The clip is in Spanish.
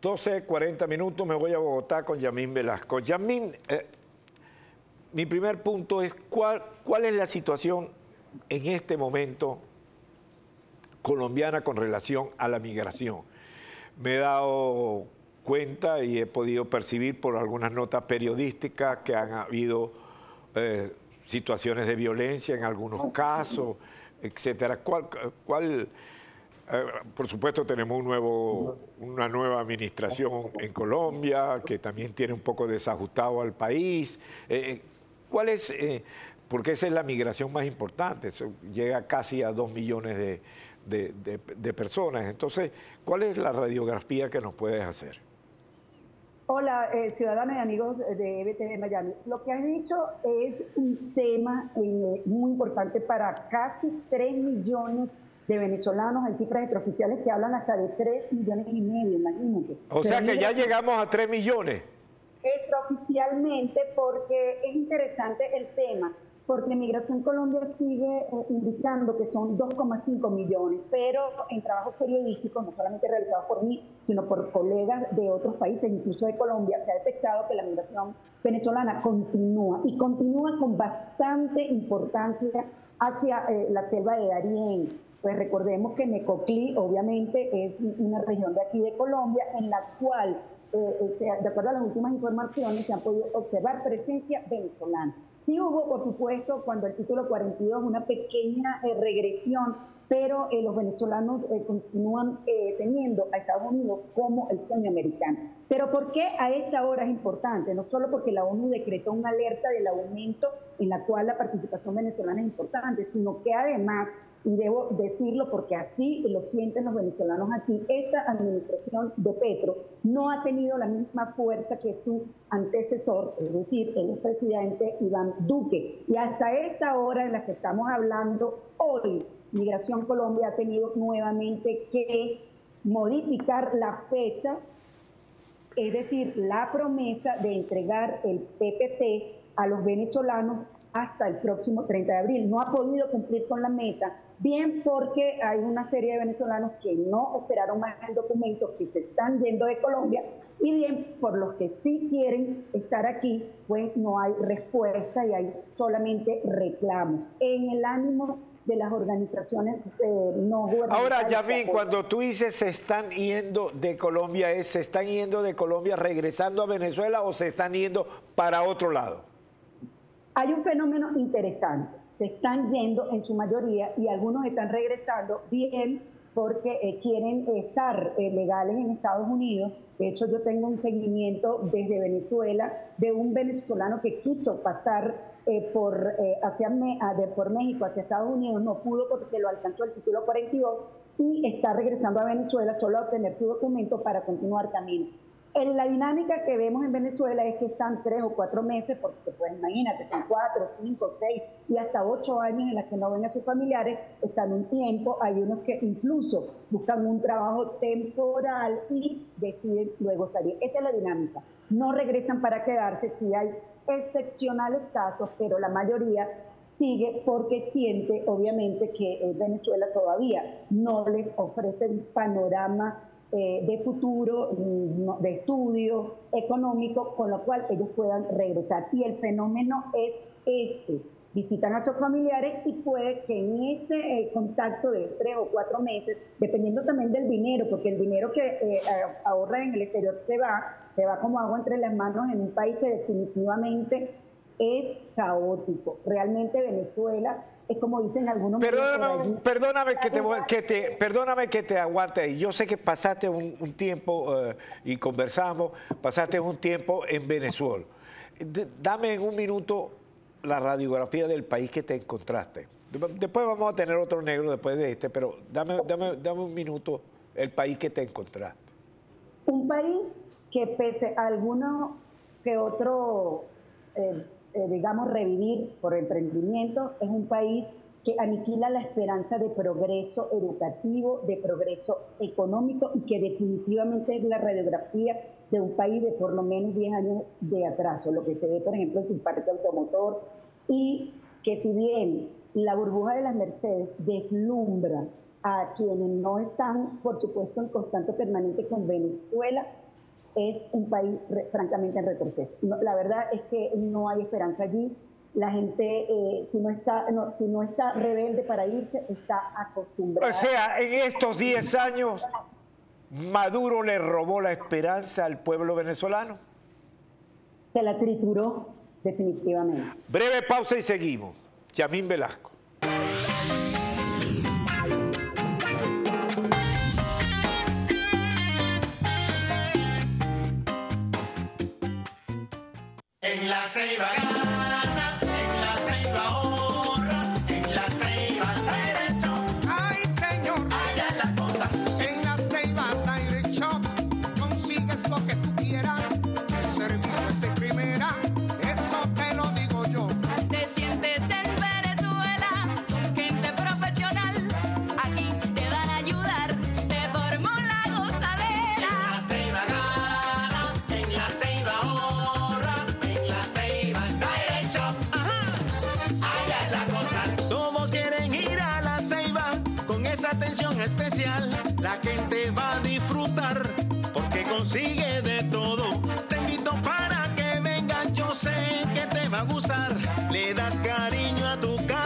12, 40 minutos me voy a Bogotá con Yamín Velasco. Yamín, eh, mi primer punto es ¿cuál, cuál es la situación en este momento colombiana con relación a la migración. Me he dado cuenta y he podido percibir por algunas notas periodísticas que han habido eh, situaciones de violencia en algunos casos, etcétera. ¿Cuál, por supuesto tenemos un nuevo, una nueva administración en Colombia que también tiene un poco desajustado al país. Eh, ¿Cuál es, porque esa es la migración más importante, llega casi a dos millones de, de, personas. Entonces, ¿cuál es la radiografía que nos puedes hacer? Hola, eh, ciudadanos y amigos de EBTV Miami. Lo que has dicho es un tema eh, muy importante para casi 3 millones de venezolanos. Hay cifras extraoficiales que hablan hasta de 3 millones y medio, imagínate. O sea que ya llegamos a 3 millones. Extraoficialmente, porque es interesante el tema porque Migración Colombia sigue eh, indicando que son 2,5 millones, pero en trabajos periodísticos, no solamente realizados por mí, sino por colegas de otros países, incluso de Colombia, se ha detectado que la migración venezolana continúa y continúa con bastante importancia hacia eh, la selva de Darién. Pues recordemos que Necoclí obviamente es una región de aquí de Colombia en la cual, eh, de acuerdo a las últimas informaciones, se han podido observar presencia venezolana. Sí hubo, por supuesto, cuando el título 42, una pequeña eh, regresión, pero eh, los venezolanos eh, continúan teniendo a Estados Unidos como el sueño americano. Pero ¿por qué a esta hora es importante? No solo porque la ONU decretó una alerta del aumento en la cual la participación venezolana es importante, sino que además y debo decirlo porque así lo sienten los venezolanos aquí, esta administración de Petro no ha tenido la misma fuerza que su antecesor, es decir, el presidente Iván Duque. Y hasta esta hora en la que estamos hablando hoy, Migración Colombia ha tenido nuevamente que modificar la fecha, es decir, la promesa de entregar el PPT a los venezolanos hasta el próximo 30 de abril. No ha podido cumplir con la meta, bien porque hay una serie de venezolanos que no esperaron más el documento, que se están yendo de Colombia, y bien por los que sí quieren estar aquí, pues no hay respuesta y hay solamente reclamos. En el ánimo de las organizaciones eh, no gubernamentales. Ahora, Yavín, cuando tú dices se están yendo de Colombia, ¿es se están yendo de Colombia regresando a Venezuela o se están yendo para otro lado? Hay un fenómeno interesante. Se están yendo en su mayoría y algunos están regresando bien porque eh, quieren estar eh, legales en Estados Unidos. De hecho, yo tengo un seguimiento desde Venezuela de un venezolano que quiso pasar eh, por, hacia de, por México hacia Estados Unidos, no pudo porque lo alcanzó el título 42 y está regresando a Venezuela solo a obtener su documento para continuar camino. En la dinámica que vemos en Venezuela es que están tres o cuatro meses, porque pues imagínate, son cuatro, cinco, seis y hasta ocho años en las que no ven a sus familiares, están un tiempo, hay unos que incluso buscan un trabajo temporal y deciden luego salir. Esa es la dinámica. No regresan para quedarse, si hay excepcionales casos, pero la mayoría sigue porque siente obviamente que Venezuela todavía no les ofrece un panorama eh, de futuro, mm, de estudio económico, con lo cual ellos puedan regresar. Y el fenómeno es este. Visitan a sus familiares y puede que en ese eh, contacto de tres o cuatro meses, dependiendo también del dinero, porque el dinero que eh, ahorra en el exterior se va, se va como agua entre las manos en un país que definitivamente es caótico. Realmente Venezuela es como dicen algunos... Perdóname, perdóname, que te, que te, perdóname que te aguante ahí. Yo sé que pasaste un, tiempo, eh, y conversamos, pasaste un tiempo en Venezuela. dame en un minuto la radiografía del país que te encontraste. Después vamos a tener otro negro después de este, pero dame, dame, dame un minuto el país que te encontraste. Un país que pese a alguno que otro... Eh, eh, digamos, revivir por emprendimiento, es un país que aniquila la esperanza de progreso educativo, de progreso económico y que definitivamente es la radiografía de un país de por lo menos 10 años de atraso, lo que se ve, por ejemplo, en su parque automotor y que si bien la burbuja de las Mercedes deslumbra a quienes no están, por supuesto, en constante permanente con Venezuela, es un país francamente en retroceso. la verdad es que no hay esperanza allí. La gente, eh, si, no está, si no está rebelde para irse, está acostumbrada. O sea, en estos 10 años, Maduro le robó la esperanza al pueblo venezolano. Se la trituró, definitivamente. Breve pausa y seguimos. Yamín Velasco. En la Ceiba. esa atención especial la gente va a disfrutar porque consigue de todo. Te invito para que vengas, yo sé que te va a gustar. Le das cariño a tu casa